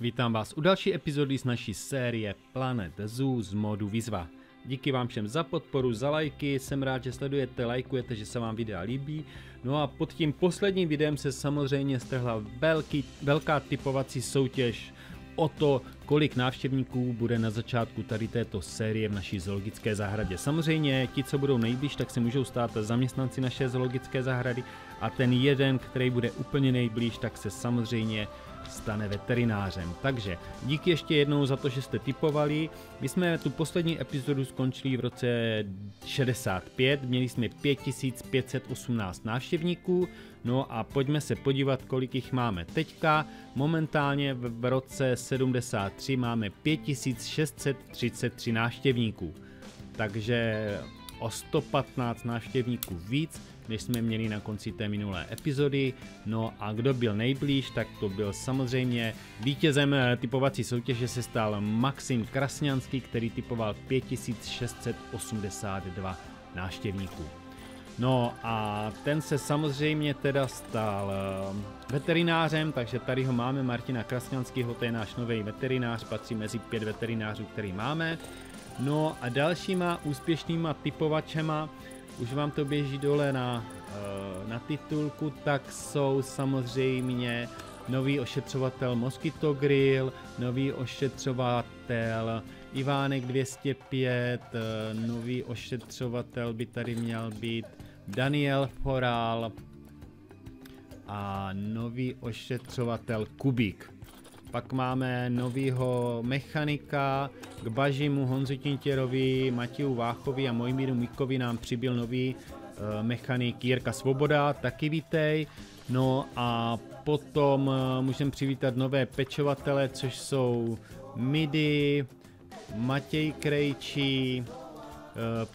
Vítám vás u další epizody z naší série Planet Zoo z modu výzva. Díky vám všem za podporu, za lajky, jsem rád, že sledujete, lajkujete, že se vám videa líbí. No a pod tím posledním videem se samozřejmě strhla velký, velká typovací soutěž o to, kolik návštěvníků bude na začátku tady této série v naší zoologické zahradě. Samozřejmě ti, co budou nejblíž, tak se můžou stát zaměstnanci naší zoologické zahrady a ten jeden, který bude úplně nejblíž, tak se samozřejmě stane veterinářem. Takže díky ještě jednou za to, že jste typovali. My jsme tu poslední epizodu skončili v roce 65, měli jsme 5518 návštěvníků, no a pojďme se podívat, kolik jich máme teďka. Momentálně v roce 73 máme 5633 návštěvníků, takže o 115 návštěvníků víc, než jsme měli na konci té minulé epizody. No a kdo byl nejblíž, tak to byl samozřejmě vítězem eh, typovací soutěže se stal Maxim Krasňanský, který typoval 5682 návštěvníků. No a ten se samozřejmě teda stal eh, veterinářem, takže tady ho máme, Martina Krasňanského, to je náš nový veterinář, patří mezi pět veterinářů, který máme. No a dalšíma úspěšnýma typovačema už vám to běží dole na, eh, na titulku, tak jsou samozřejmě nový ošetřovatel Mosquito Grill, nový ošetřovatel Ivánek 205, eh, nový ošetřovatel by tady měl být Daniel Foral a nový ošetřovatel Kubik. Pak máme novýho mechanika, k Bažimu, Honzu Tintěrovi, Matěju Váchovi a Mojmíru Mikovi nám přibyl nový uh, mechanik Jirka Svoboda, taky vítej. No a potom uh, můžeme přivítat nové pečovatele, což jsou Midi, Matěj Krejčí,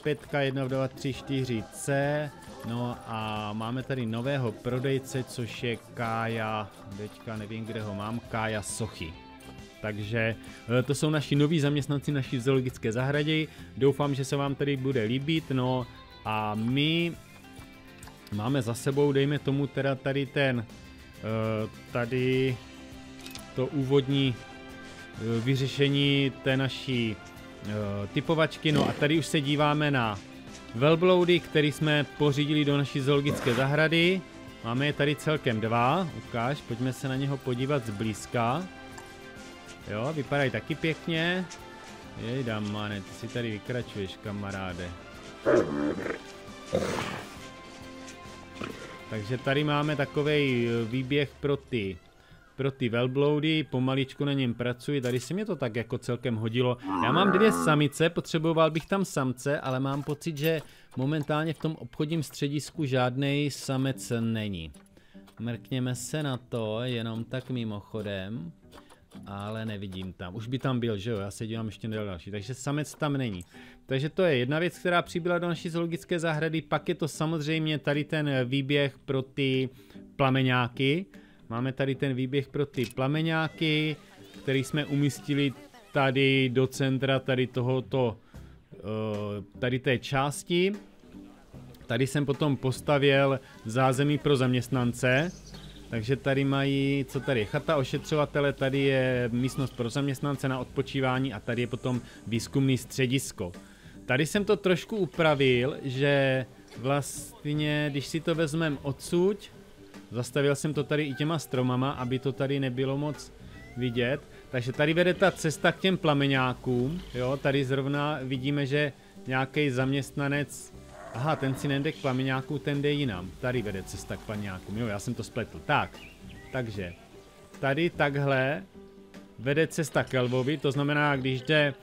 Petka 1, 2, 3, 4, C, No a máme tady nového prodejce, což je Kája, teďka nevím, kde ho mám, Kája Sochy. Takže eh, to jsou naši noví zaměstnanci naší zoologické zahradě. Doufám, že se vám tady bude líbit. No a my máme za sebou, dejme tomu teda tady ten, eh, tady to úvodní eh, vyřešení té naší typovačky. No a tady už se díváme na velbloudy, který jsme pořídili do naší zoologické zahrady. Máme je tady celkem dva, ukáž, pojďme se na něho podívat zblízka. Jo, vypadají taky pěkně. Jej, damane, ty si tady vykračuješ, kamaráde. Takže tady máme takový eh, výběh pro ty pro ty velbloudy, pomaličku na něm pracuji, tady se mě to tak jako celkem hodilo. Já mám dvě samice, potřeboval bych tam samce, ale mám pocit, že momentálně v tom obchodním středisku žádný samec není. Mrkněme se na to, jenom tak mimochodem. Ale nevidím tam. Už by tam byl, že jo? Já se dívám ještě na další. Takže samec tam není. Takže to je jedna věc, která přibyla do naší zoologické zahrady. Pak je to samozřejmě tady ten výběh pro ty plameňáky. Máme tady ten výběh pro ty plameňáky, který jsme umístili tady do centra tady tohoto, eh, tady té části. Tady jsem potom postavil zázemí pro zaměstnance, takže tady mají, co tady je, chata ošetřovatele, tady je místnost pro zaměstnance na odpočívání a tady je potom výzkumný středisko. Tady jsem to trošku upravil, že vlastně, když si to vezmeme odsud, Zastavil jsem to tady i těma stromama, aby to tady nebylo moc vidět. Takže tady vede ta cesta k těm plameňákům. Jo, tady zrovna vidíme, že nějaký zaměstnanec... Aha, ten si nejde k plameňáku, ten jde jinam. Tady vede cesta k plameňákům. Jo, já jsem to spletl. Tak, takže tady takhle vede cesta k Lvovi, to znamená, když jde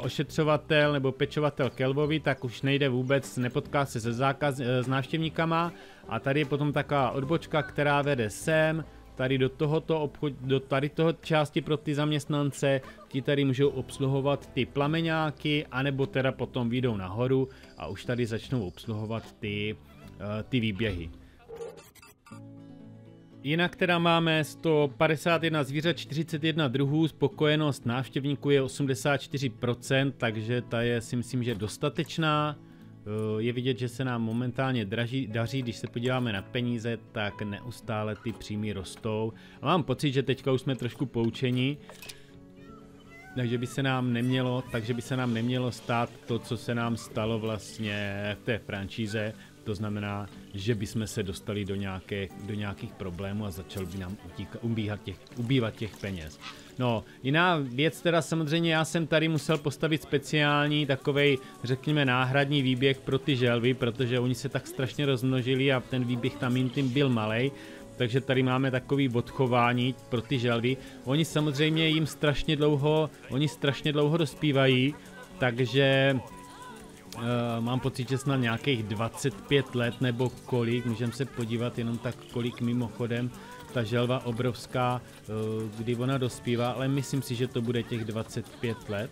ošetřovatel nebo pečovatel k Lvovi, tak už nejde vůbec, nepotká se se zákaz, uh, s návštěvníkama a tady je potom taková odbočka, která vede sem, tady do tohoto obchod, do tady toho části pro ty zaměstnance, ti tady můžou obsluhovat ty plameňáky, anebo teda potom vyjdou nahoru a už tady začnou obsluhovat ty, uh, ty výběhy. Jinak teda máme 151 zvířat, 41 druhů, spokojenost návštěvníků je 84%, takže ta je si myslím, že dostatečná. je vidět, že se nám momentálně draží, daří, když se podíváme na peníze, tak neustále ty příjmy rostou. A mám pocit, že teďka už jsme trošku poučení, takže by se nám nemělo, takže by se nám nemělo stát to, co se nám stalo vlastně v té franšíze, to znamená, že bychom se dostali do, nějaké, do nějakých problémů a začal by nám utíka, ubíhat těch, ubývat těch peněz. No, jiná věc teda samozřejmě, já jsem tady musel postavit speciální takovej, řekněme, náhradní výběh pro ty želvy, protože oni se tak strašně rozmnožili a ten výběh tam jim byl malý, takže tady máme takový odchování pro ty želvy. Oni samozřejmě jim strašně dlouho, oni strašně dlouho dospívají, takže mám pocit, že snad nějakých 25 let nebo kolik, můžeme se podívat jenom tak kolik mimochodem, ta želva obrovská, uh, kdy ona dospívá, ale myslím si, že to bude těch 25 let.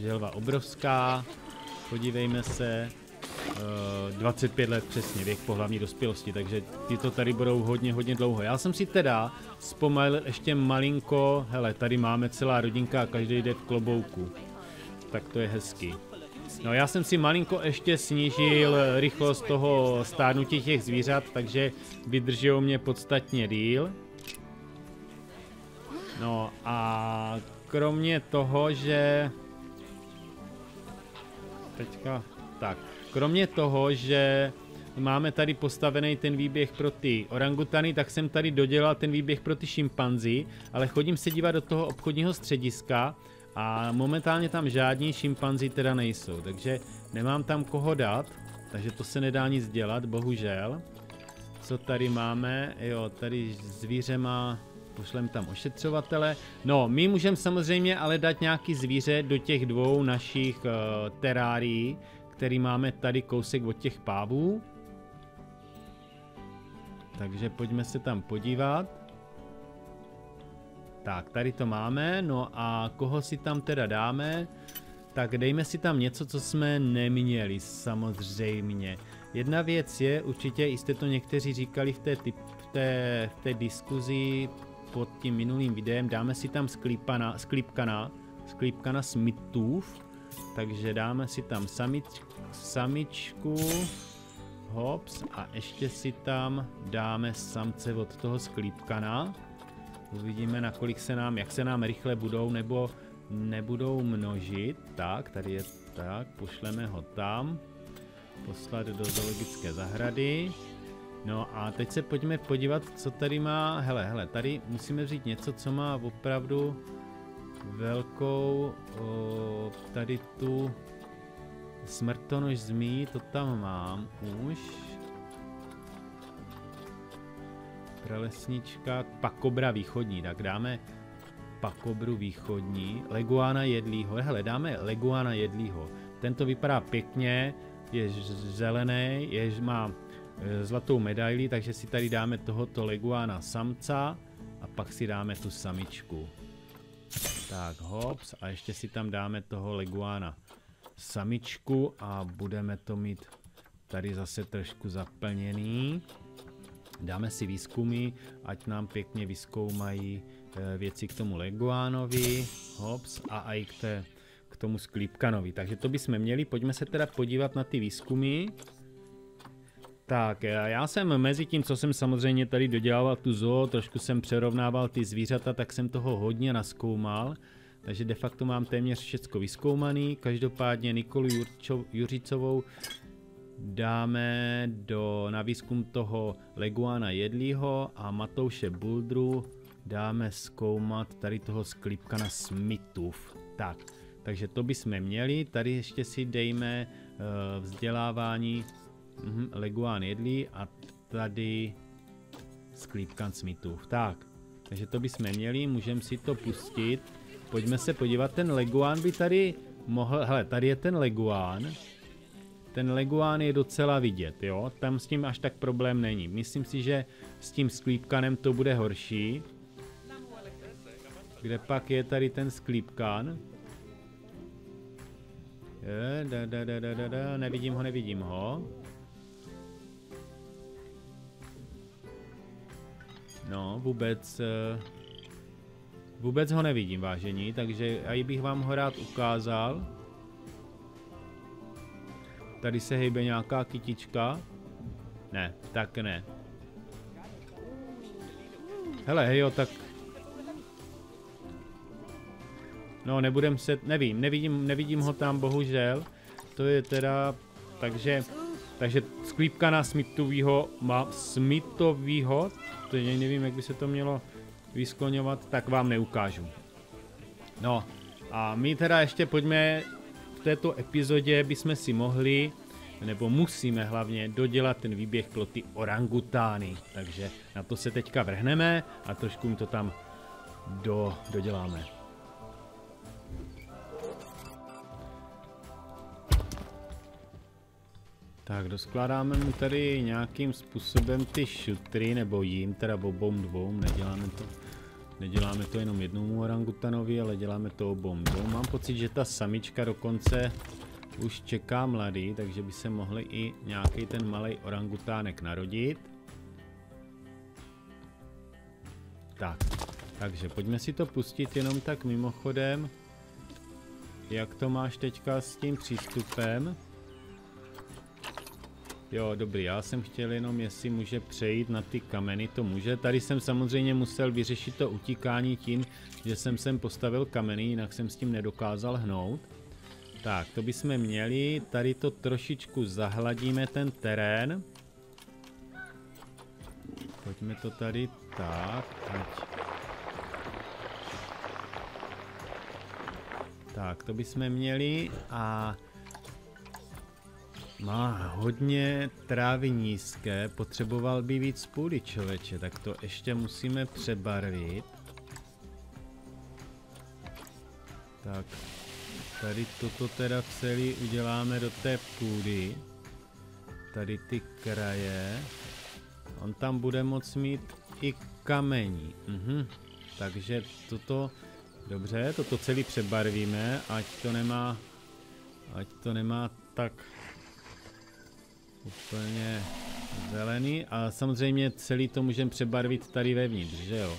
Želva obrovská, podívejme se, 25 eh, let přesně, věk pohlavní dospělosti, takže ty to tady budou hodně, hodně dlouho. Já jsem si teda zpomalil ještě malinko, hele, tady máme celá rodinka a každý jde v klobouku. Tak to je hezký. No já jsem si malinko ještě snížil rychlost toho stárnutí těch zvířat, takže vydrží mě podstatně díl. No a kromě toho, že... Teďka... Tak, Kromě toho, že máme tady postavený ten výběh pro ty orangutany, tak jsem tady dodělal ten výběh pro ty šimpanzi, ale chodím se dívat do toho obchodního střediska a momentálně tam žádní šimpanzi teda nejsou, takže nemám tam koho dát, takže to se nedá nic dělat, bohužel. Co tady máme? Jo, tady zvíře má, pošlem tam ošetřovatele. No, my můžeme samozřejmě ale dát nějaký zvíře do těch dvou našich uh, terárií, který máme tady kousek od těch pávů. Takže pojďme se tam podívat. Tak, tady to máme, no a koho si tam teda dáme? Tak dejme si tam něco, co jsme neměli, samozřejmě. Jedna věc je, určitě jste to někteří říkali v té, typ, v té, v té diskuzi pod tím minulým videem, dáme si tam sklípana, sklípkana, sklípkana Smithův, takže dáme si tam samič, samičku, hops, a ještě si tam dáme samce od toho sklípkana. Uvidíme, na kolik se nám, jak se nám rychle budou nebo nebudou množit. Tak, tady je tak, pošleme ho tam. Poslat do zoologické zahrady. No a teď se pojďme podívat, co tady má. Hele, hele, tady musíme říct něco, co má opravdu velkou o, tady tu smrtonož zmí, to tam mám už. Pralesnička, pakobra východní, tak dáme pakobru východní, leguána jedlýho, hele, dáme leguána jedlýho. Tento vypadá pěkně, je zelený, je, má e, zlatou medaili, takže si tady dáme tohoto leguána samca a pak si dáme tu samičku. Tak hops a ještě si tam dáme toho leguána samičku a budeme to mít tady zase trošku zaplněný. Dáme si výzkumy, ať nám pěkně vyskoumají e, věci k tomu leguánovi, hops, a i k, té, k tomu sklípkanovi. Takže to bychom měli, pojďme se teda podívat na ty výzkumy. Tak, já jsem mezi tím, co jsem samozřejmě tady dodělával tu zoo, trošku jsem přerovnával ty zvířata, tak jsem toho hodně naskoumal. Takže de facto mám téměř všecko vyskoumaný. Každopádně Nikolu Jurčo, Juřicovou dáme do, na výzkum toho Leguana Jedlího a Matouše Buldru dáme zkoumat tady toho sklípkana Smithův. Tak, takže to bychom měli. Tady ještě si dejme uh, vzdělávání Mhm, Leguán jedlí a tady sklípkan Smithův. Tak, takže to bychom měli, můžeme si to pustit. Pojďme se podívat, ten Leguán by tady mohl, hele, tady je ten Leguán. Ten Leguán je docela vidět, jo, tam s tím až tak problém není. Myslím si, že s tím sklípkanem to bude horší. Kde pak je tady ten sklípkan? Je, da, da, da, da, da, da, nevidím ho, nevidím ho. No, vůbec... Eh, vůbec ho nevidím, vážení, takže já bych vám ho rád ukázal. Tady se hejbe nějaká kytička. Ne, tak ne. Hele, hejo, tak... No, nebudem se, nevím, nevidím, nevidím ho tam, bohužel. To je teda, takže, takže sklípka na Smithovýho, má Smithovýho, to je, nevím, jak by se to mělo vyskloňovat, tak vám neukážu. No, a my teda ještě pojďme této epizodě bychom si mohli, nebo musíme hlavně dodělat ten výběh pro ty orangutány. Takže na to se teďka vrhneme a trošku jim to tam do, doděláme. Tak, doskládáme mu tady nějakým způsobem ty šutry, nebo jim, teda obou dvou, neděláme to, neděláme to jenom jednomu orangutanovi, ale děláme to obou dvou. Mám pocit, že ta samička dokonce už čeká mladý, takže by se mohli i nějaký ten malý orangutánek narodit. Tak, takže pojďme si to pustit jenom tak mimochodem. Jak to máš teďka s tím přístupem? Jo, dobrý, já jsem chtěl jenom, jestli může přejít na ty kameny, to může. Tady jsem samozřejmě musel vyřešit to utíkání tím, že jsem sem postavil kameny, jinak jsem s tím nedokázal hnout. Tak, to bychom měli, tady to trošičku zahladíme ten terén. Pojďme to tady tak, ať. Tak, to bychom měli a má hodně trávy nízké, potřeboval by víc půdy člověče, tak to ještě musíme přebarvit. Tak, tady toto teda celý uděláme do té půdy. Tady ty kraje. On tam bude moct mít i kamení. Mhm. Takže toto, dobře, toto celý přebarvíme, ať to nemá, ať to nemá tak úplně zelený a samozřejmě celý to můžeme přebarvit tady vevnitř, že jo?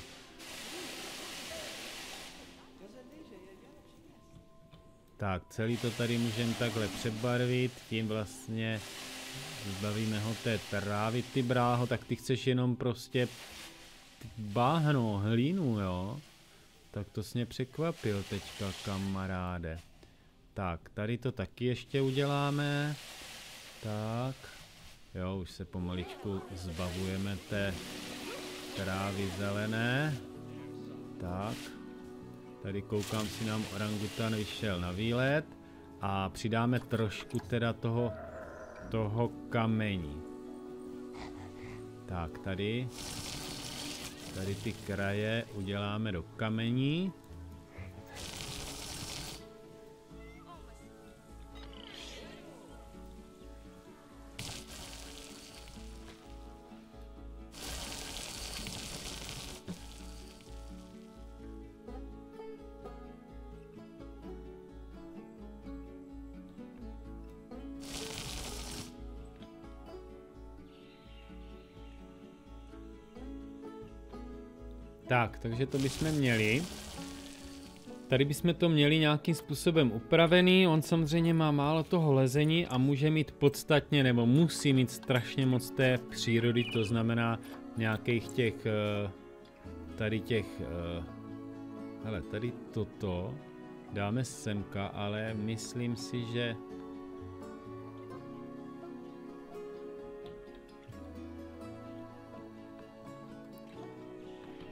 Tak, celý to tady můžeme takhle přebarvit, tím vlastně zbavíme ho té trávy, ty bráho, tak ty chceš jenom prostě báhno, hlínu, jo? Tak to mě překvapil teďka, kamaráde. Tak, tady to taky ještě uděláme. Tak. Jo, už se pomaličku zbavujeme té trávy zelené. Tak. Tady koukám si nám orangutan vyšel na výlet. A přidáme trošku teda toho, toho kamení. Tak, tady. Tady ty kraje uděláme do kamení. Takže to bychom měli. Tady bychom to měli nějakým způsobem upravený, on samozřejmě má málo toho lezení a může mít podstatně, nebo musí mít strašně moc té přírody, to znamená nějakých těch, eh, tady těch, eh, hele, tady toto dáme semka, ale myslím si, že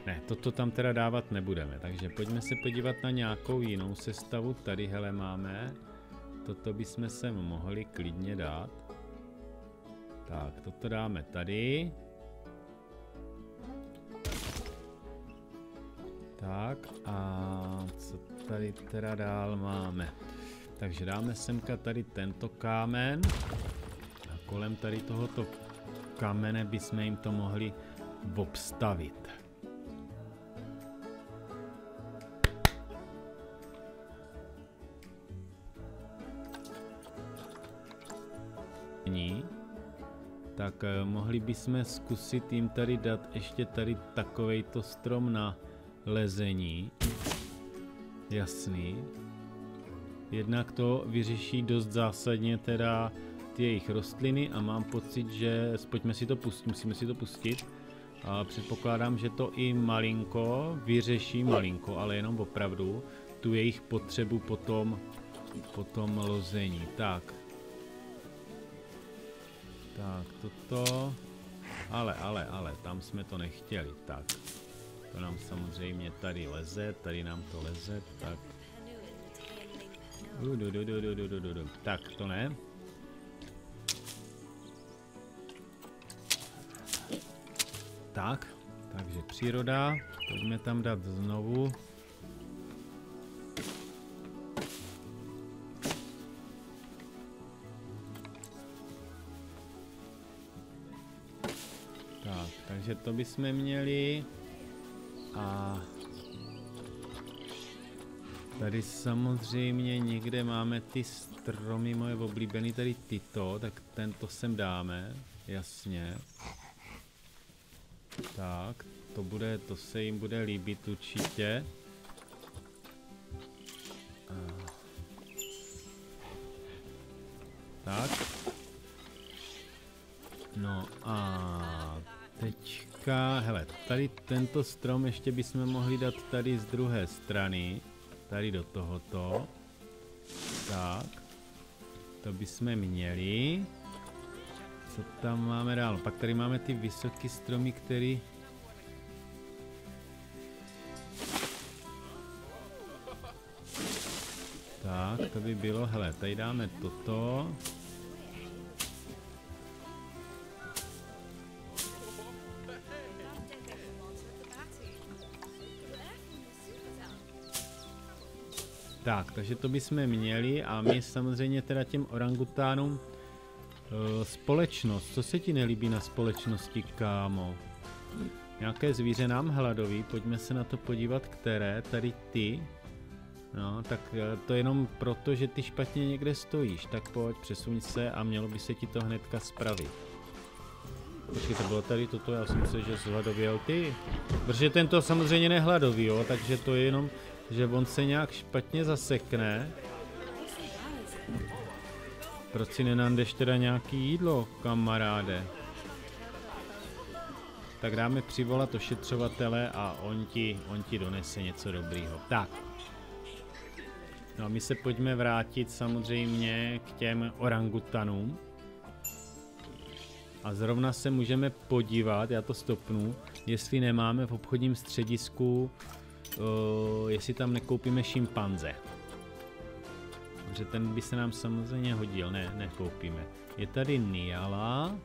Ne, toto tam teda dávat nebudeme, takže pojďme se podívat na nějakou jinou sestavu. Tady, hele, máme. Toto bychom sem mohli klidně dát. Tak, toto dáme tady. Tak a co tady teda dál máme? Takže dáme semka tady tento kámen. A kolem tady tohoto kamene bychom jim to mohli obstavit. Tak eh, mohli bychom zkusit jim tady dát ještě tady takovejto strom na lezení. Jasný. Jednak to vyřeší dost zásadně teda ty jejich rostliny a mám pocit, že pojďme si to pustit, musíme si to pustit. A předpokládám, že to i malinko vyřeší, malinko, ale jenom opravdu, tu jejich potřebu potom, potom lození. Tak. Tak, toto. Ale, ale, ale, tam jsme to nechtěli. Tak. To nám samozřejmě tady leze, tady nám to leze, tak. Du, du, du, du, du, du, du, du. Tak, to ne. Tak, takže příroda, pojďme tam dát znovu. Takže to bychom měli. A tady samozřejmě někde máme ty stromy moje oblíbený, tady tyto, tak tento sem dáme, jasně. Tak, to bude, to se jim bude líbit určitě. Tak. No a teďka, hele, tady tento strom ještě bychom mohli dát tady z druhé strany. Tady do tohoto. Tak. To bychom měli. Co tam máme dál? Pak tady máme ty vysoké stromy, který... Tak, to by bylo, hele, tady dáme toto. Tak, takže to bychom měli a my samozřejmě teda těm orangutánům uh, společnost, co se ti nelíbí na společnosti, kámo? Nějaké zvíře nám hladový, pojďme se na to podívat, které, tady ty. No, tak uh, to jenom proto, že ty špatně někde stojíš, tak pojď, přesuň se a mělo by se ti to hnedka spravit. Počkej, to bylo tady toto, já jsem myslel, že zhladověl ty. Protože tento samozřejmě nehladový, jo, takže to je jenom že on se nějak špatně zasekne. Proč si nenandeš teda nějaký jídlo, kamaráde? Tak dáme přivolat ošetřovatele a on ti, on ti donese něco dobrýho. Tak. No a my se pojďme vrátit samozřejmě k těm orangutanům. A zrovna se můžeme podívat, já to stopnu, jestli nemáme v obchodním středisku uh, jestli tam nekoupíme šimpanze. Protože ten by se nám samozřejmě hodil, ne, nekoupíme. Je tady Niala.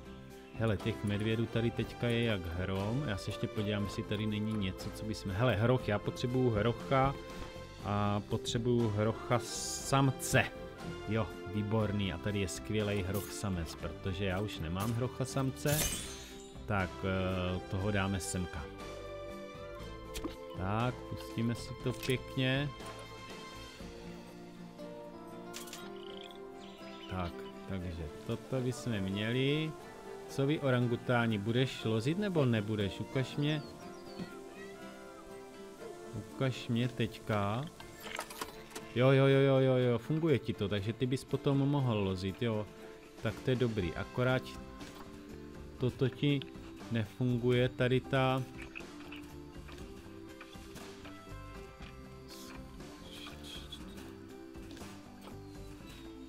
Hele, těch medvědů tady teďka je jak hrom. Já se ještě podívám, jestli tady není něco, co bychom... Hele, hroch, já potřebuju hrocha a potřebuju hrocha samce. Jo, výborný. A tady je skvělý hroch samec, protože já už nemám hrocha samce. Tak uh, toho dáme semka. Tak, pustíme si to pěkně. Tak, takže toto bychom měli. Co vy orangutáni, budeš lozit nebo nebudeš? Ukaž mě. Ukaž mě teďka. Jo, jo, jo, jo, jo, jo, funguje ti to, takže ty bys potom mohl lozit, jo. Tak to je dobrý, akorát toto ti nefunguje, tady ta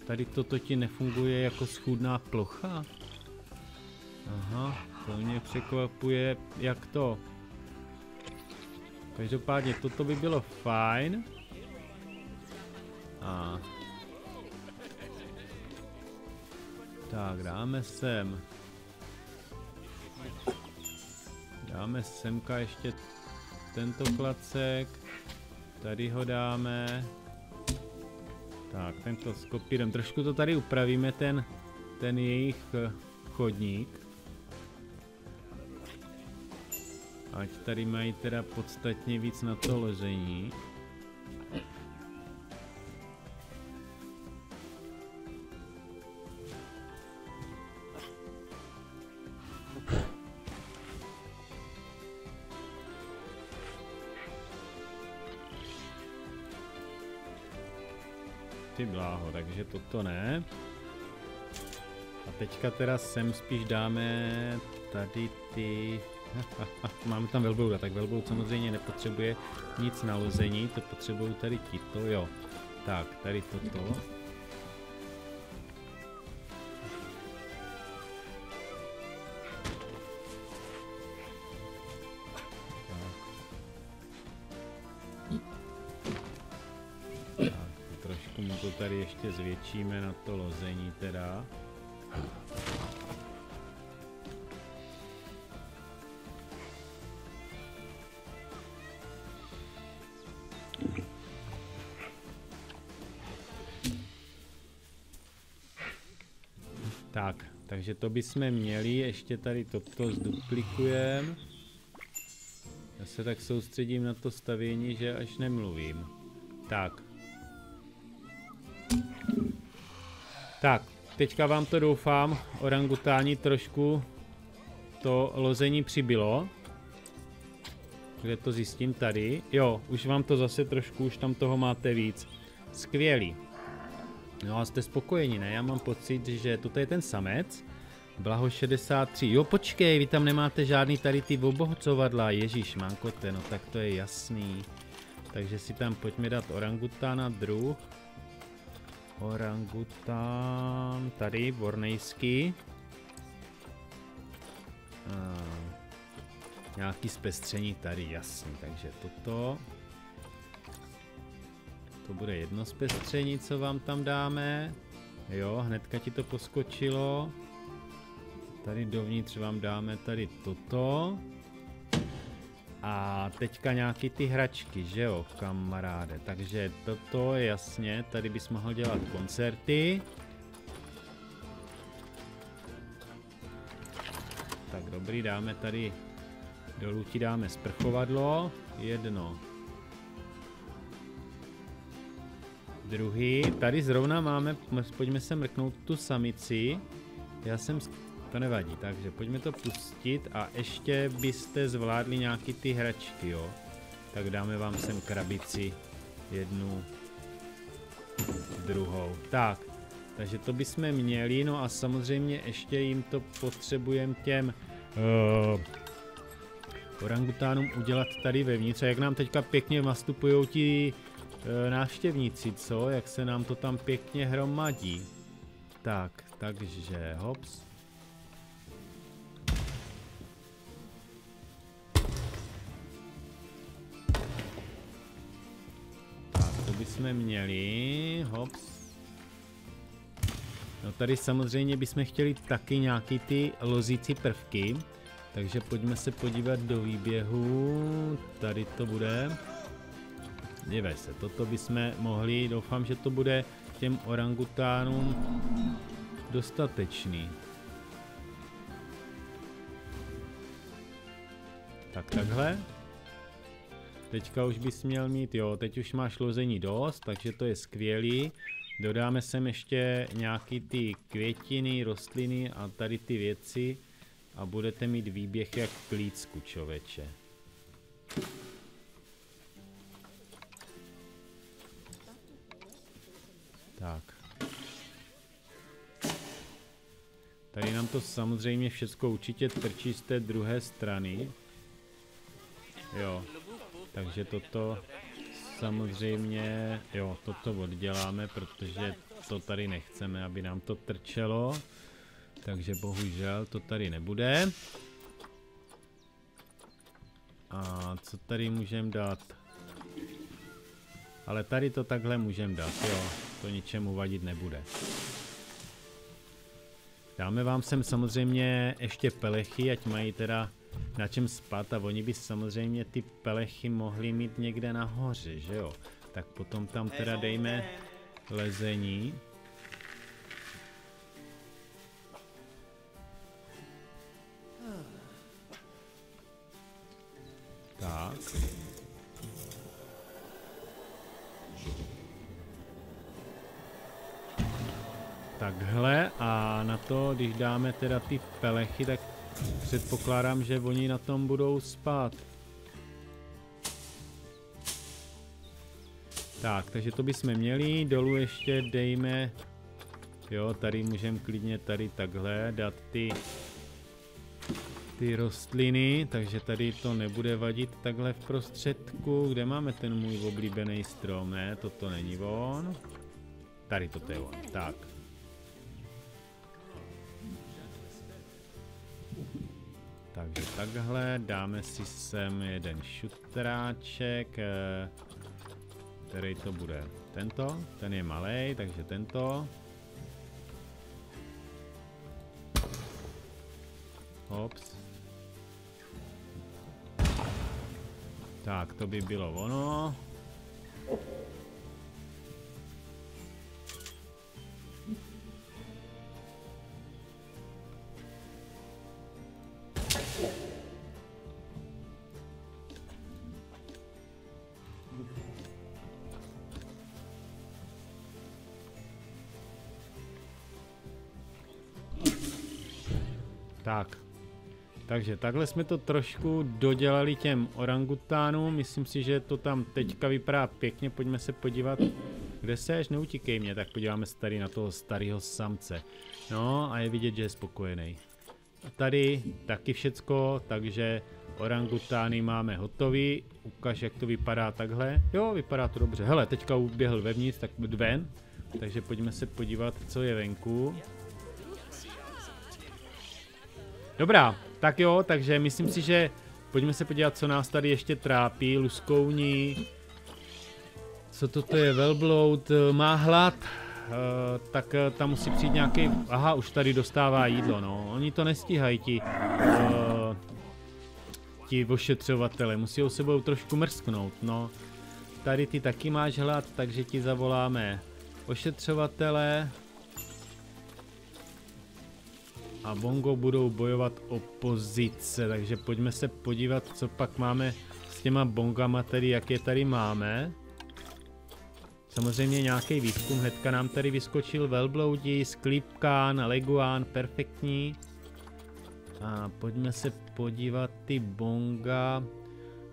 Tady toto ti nefunguje jako schůdná plocha? Aha, to mě překvapuje, jak to. Každopádně toto by bylo fajn. A... Tak, dáme sem. Dáme semka ještě tento klacek. Tady ho dáme. Tak, tento s kopírem. Trošku to tady upravíme, ten, ten jejich eh, chodník. Ať tady mají teda podstatně víc na to lezení. Toto ne. A teďka teda sem spíš dáme tady ty... Máme tam velblouda, tak velbloud samozřejmě nepotřebuje nic na lození, to potřebují tady tito, jo. Tak, tady toto. Tady ještě zvětšíme na to lození teda. Tak, takže to bychom měli, ještě tady toto zduplikujeme. Já se tak soustředím na to stavění, že až nemluvím. Tak. Tak, teďka vám to doufám, orangutáni trošku to lození přibylo. Kde to zjistím tady? Jo, už vám to zase trošku, už tam toho máte víc. Skvělý. No a jste spokojeni, ne? Já mám pocit, že toto je ten samec. Blaho 63. Jo, počkej, vy tam nemáte žádný tady ty obohacovadla. Ježíš, mankote, no tak to je jasný. Takže si tam pojďme dát orangutána druh. Orangután, tady, bornejský. nějaký zpestření tady, jasný, takže toto. To bude jedno zpestření, co vám tam dáme. Jo, hnedka ti to poskočilo. Tady dovnitř vám dáme tady toto. A teďka nějaký ty hračky, že jo, kamaráde. Takže toto je jasně, tady bys mohl dělat koncerty. Tak dobrý, dáme tady, dolů ti dáme sprchovadlo, jedno, Druhý, tady zrovna máme, pojďme se mrknout tu samici. Já jsem, to nevadí, takže pojďme to pustit a ještě byste zvládli nějaký ty hračky, jo. Tak dáme vám sem krabici, jednu, druhou. Tak, takže to bychom měli, no a samozřejmě ještě jim to potřebujeme těm uh, orangutánům udělat tady vevnitř. A jak nám teďka pěkně nastupují ti e, návštěvníci, co? Jak se nám to tam pěkně hromadí. Tak, takže hops. Bychom měli, hops. No tady samozřejmě bychom chtěli taky nějaký ty lozící prvky. Takže pojďme se podívat do výběhu. Tady to bude. Dívej se, toto bychom mohli, doufám, že to bude těm orangutánům dostatečný. Tak takhle. Teďka už bys měl mít, jo, teď už máš lození dost, takže to je skvělý. Dodáme sem ještě nějaký ty květiny, rostliny a tady ty věci a budete mít výběh jak klícku, čověče. Tak. Tady nám to samozřejmě všechno určitě trčí z té druhé strany. Jo. Takže toto samozřejmě, jo, toto odděláme, protože to tady nechceme, aby nám to trčelo. Takže bohužel to tady nebude. A co tady můžeme dát? Ale tady to takhle můžeme dát, jo. To ničemu vadit nebude. Dáme vám sem samozřejmě ještě pelechy, ať mají teda na čem spat a oni by samozřejmě ty pelechy mohli mít někde nahoře, že jo? Tak potom tam teda dejme lezení. Tak. Takhle a na to, když dáme teda ty pelechy, tak předpokládám, že oni na tom budou spát. Tak, takže to bychom měli, dolů ještě dejme Jo, tady můžeme klidně tady takhle dát ty ty rostliny, takže tady to nebude vadit takhle v prostředku. Kde máme ten můj oblíbený strom? Ne, toto není on. Tady to je on. Tak. Takže takhle, dáme si sem jeden šutráček, eh, který to bude tento, ten je malý, takže tento. Hops. Tak, to by bylo ono. Tak. Takže takhle jsme to trošku dodělali těm orangutánům. Myslím si, že to tam teďka vypadá pěkně. Pojďme se podívat. Kde seš? Neutíkej mě. Tak podíváme se tady na toho starého samce. No a je vidět, že je spokojený. A tady taky všecko, takže orangutány máme hotový. Ukaž, jak to vypadá takhle. Jo, vypadá to dobře. Hele, teďka uběhl vevnitř, tak ven. Takže pojďme se podívat, co je venku. Dobrá, tak jo, takže myslím si, že pojďme se podívat, co nás tady ještě trápí. Luskouni. Co toto je? Velbloud má hlad. Uh, tak uh, tam musí přijít nějaký... Aha, už tady dostává jídlo, no. Oni to nestíhají, ti... Uh, ti ošetřovatele. Musí o sebou trošku mrsknout, no. Tady ty taky máš hlad, takže ti zavoláme ošetřovatele a Bongo budou bojovat o pozice, takže pojďme se podívat, co pak máme s těma Bongama, tedy jak je tady máme. Samozřejmě nějaký výzkum, hnedka nám tady vyskočil Velbloudi, Sklípkán, Leguán, perfektní. A pojďme se podívat ty Bonga.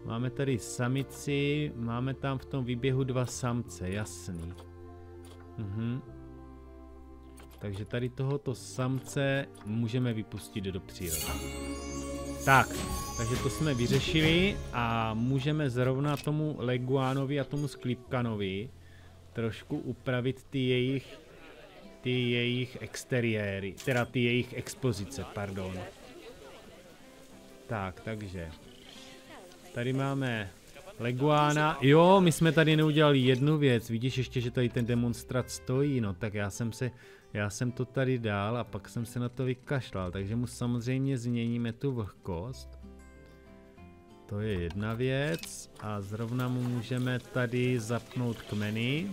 Máme tady samici, máme tam v tom výběhu dva samce, jasný. Mhm. Takže tady tohoto samce můžeme vypustit do přírody. Tak, takže to jsme vyřešili a můžeme zrovna tomu Leguánovi a tomu Sklipkanovi trošku upravit ty jejich ty jejich exteriéry, teda ty jejich expozice, pardon. Tak, takže tady máme Leguána. Jo, my jsme tady neudělali jednu věc. Vidíš ještě, že tady ten demonstrat stojí, no tak já jsem se já jsem to tady dal a pak jsem se na to vykašlal, takže mu samozřejmě změníme tu vlhkost. To je jedna věc a zrovna mu můžeme tady zapnout kmeny.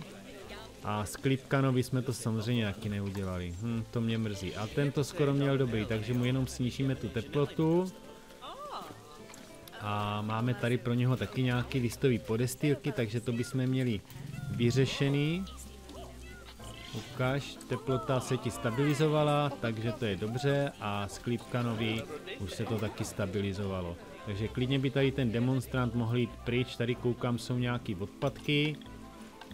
A s Klipkanovi jsme to samozřejmě taky neudělali. Hm, to mě mrzí. A tento skoro měl dobrý, takže mu jenom snížíme tu teplotu. A máme tady pro něho taky nějaký listový podestýlky, takže to bychom měli vyřešený. Ukaž, teplota se ti stabilizovala, takže to je dobře a s Klípkanovi už se to taky stabilizovalo. Takže klidně by tady ten demonstrant mohl jít pryč, tady koukám jsou nějaký odpadky,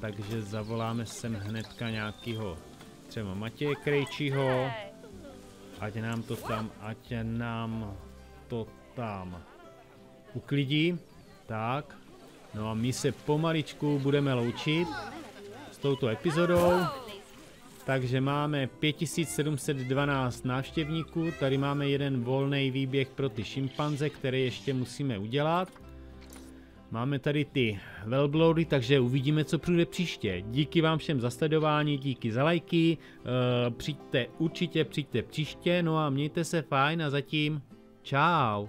takže zavoláme sem hnedka nějakýho třeba Matěje Krejčího, ať nám to tam, ať nám to tam uklidí. Tak, no a my se pomaličku budeme loučit s touto epizodou. Takže máme 5712 návštěvníků, tady máme jeden volný výběh pro ty šimpanze, které ještě musíme udělat. Máme tady ty velbloudy, takže uvidíme, co přijde příště. Díky vám všem za sledování, díky za lajky, uh, přijďte, určitě přijďte příště, no a mějte se fajn a zatím čau.